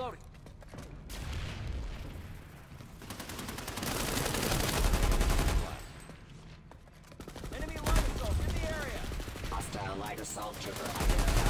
Reloading. Enemy light assault in the area. Hostile light assault trooper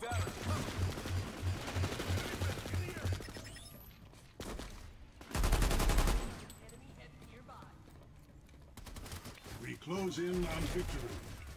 We close in on victory.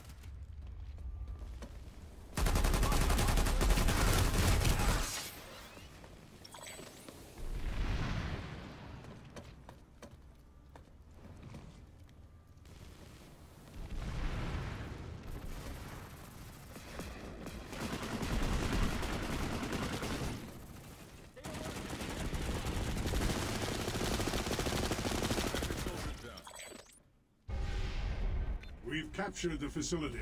Captured the facility.